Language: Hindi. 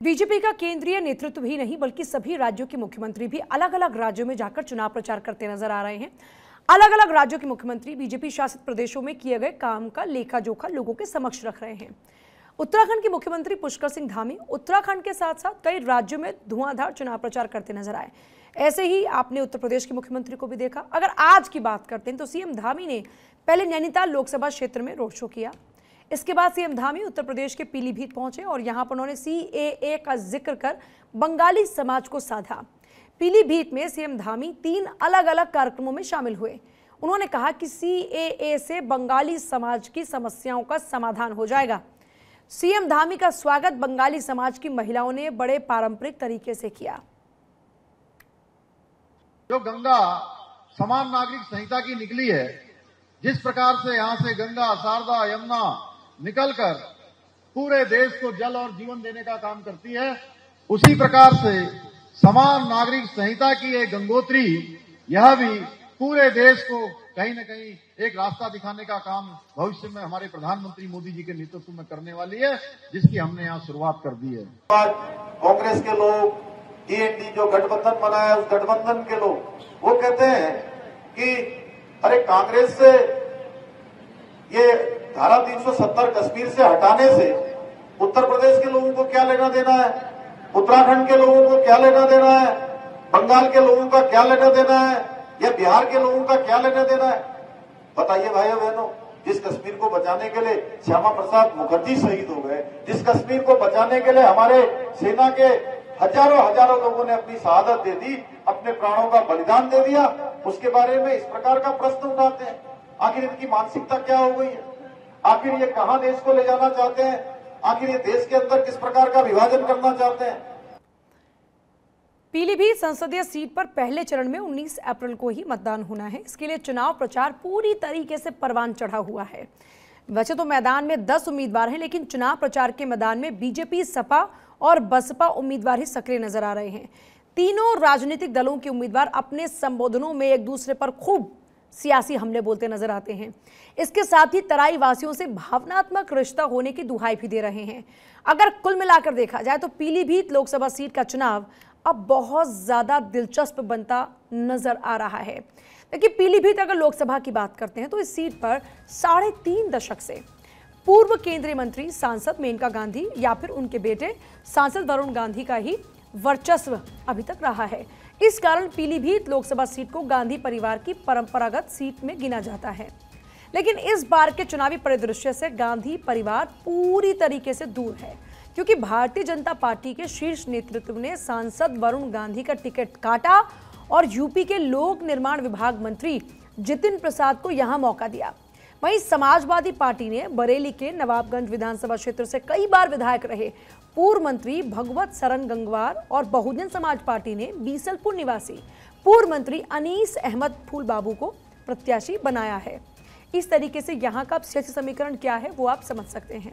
बीजेपी का केंद्रीय नेतृत्व ही नहीं, बल्कि सभी राज्यों के मुख्यमंत्री भी अलग अलग राज्यों में जाकर चुनाव प्रचार करते नज़र आ रहे हैं। अलग अलग राज्यों के मुख्यमंत्री बीजेपी शासित प्रदेशों में किए गए काम का लेखा जोखा लोगों के समक्ष रख रहे हैं। उत्तराखंड के मुख्यमंत्री पुष्कर सिंह धामी उत्तराखंड के साथ साथ कई राज्यों में धुआंधार चुनाव प्रचार करते नज़र आए। ऐसे ही आपने उत्तर प्रदेश के मुख्यमंत्री को भी देखा। अगर आज की बात करते हैं तो सीएम धामी ने पहले नैनीताल लोकसभा क्षेत्र में रोड शो किया। इसके बाद सीएम धामी उत्तर प्रदेश के पीलीभीत पहुँचे और यहाँ पर उन्होंने सीएए का ज़िक्र कर बंगाली समाज को साधा। पीलीभीत में सीएम धामी तीन अलग अलग कार्यक्रमों में शामिल हुए। उन्होंने कहा कि सी से बंगाली समाज की समस्याओं का समाधान हो जाएगा। सीएम धामी का स्वागत बंगाली समाज की महिलाओं ने बड़े पारंपरिक तरीके से किया। जो गंगा समान नागरिक संहिता की निकली है, जिस प्रकार से यहाँ से गंगा, शारदा, यमुना निकलकर पूरे देश को जल और जीवन देने का काम करती है। उसी प्रकार से समान नागरिक संहिता की एक गंगोत्री, यह भी पूरे देश को कहीं न कहीं एक रास्ता दिखाने का काम भविष्य में हमारे प्रधानमंत्री मोदी जी के नेतृत्व में करने वाली है, जिसकी हमने यहाँ शुरुआत कर दी है। कांग्रेस के लोग ईएनडी जो गठबंधन बनाया, उस गठबंधन के लोग, वो कहते हैं कि, अरे कांग्रेस से ये धारा 370 कश्मीर से हटाने से उत्तर प्रदेश के लोगों को क्या लेना देना है? उत्तराखंड के लोगों को क्या लेना देना है? बंगाल के लोगों का क्या लेना देना है? या बिहार के लोगों का क्या लेना देना है? बताइए भाइयों बहनों, जिस कश्मीर को बचाने के लिए श्यामा प्रसाद मुखर्जी शहीद हो गए, जिस कश्मीर को बचाने के लिए हमारे सेना के हज़ारों हज़ारों लोगों ने अपनी शहादत दे दी, अपने प्राणों का बलिदान दे दिया, उसके बारे में इस प्रकार का प्रश्न उठाते हैं। आखिर इनकी मानसिकता क्या हो गई है? आखिर ये कहाँ देश को ले जाना चाहते हैं? आखिर ये देश के अंदर किस प्रकार का विभाजन करना चाहते हैं? पीलीभीत संसदीय सीट पर पहले चरण में 19 अप्रैल को ही मतदान होना है। इसके लिए चुनाव प्रचार पूरी तरीके से परवान चढ़ा हुआ है। वैसे तो मैदान में 10 उम्मीदवार हैं, लेकिन चुनाव प्रचार के मैदान में बीजेपी, सपा और बसपा उम्मीदवार ही सक्रिय नज़र आ रहे हैं। तीनों राजनीतिक दलों के उम्मीदवार अपने संबोधनों में एक दूसरे पर खूब सियासी हमले बोलते नज़र आते हैं। इसके साथ ही तराई वासियों से भावनात्मक रिश्ता होने की दुहाई भी दे रहे हैं। अगर कुल मिलाकर देखा जाए तो पीलीभीत लोकसभा सीट का चुनाव अब बहुत ज़्यादा दिलचस्प बनता नज़र आ रहा है। देखिए, पीलीभीत अगर लोकसभा की बात करते हैं तो इस सीट पर साढ़े तीन दशक से पूर्व केंद्रीय मंत्री सांसद मेनका गांधी या फिर उनके बेटे सांसद वरुण गांधी का ही वर्चस्व अभी तक रहा है। इस कारण पीलीभीत लोकसभा सीट को गांधी परिवार की परंपरागत सीट में गिना जाता है। लेकिन इस बार के चुनावी परिदृश्य से गांधी परिवार पूरी तरीके से दूर है, क्योंकि भारतीय जनता पार्टी के शीर्ष नेतृत्व ने सांसद वरुण गांधी का टिकट काटा और यूपी के लोक निर्माण विभाग मंत्री जितिन प्रसाद को यहाँ मौका दिया। वहीं समाजवादी पार्टी ने बरेली के नवाबगंज विधानसभा क्षेत्र से कई बार विधायक रहे पूर्व मंत्री भगवत सरन गंगवार और बहुजन समाज पार्टी ने बीसलपुर निवासी पूर्व मंत्री अनीस अहमद फूल बाबू को प्रत्याशी बनाया है। इस तरीके से यहाँ का सियासी समीकरण क्या है वो आप समझ सकते हैं।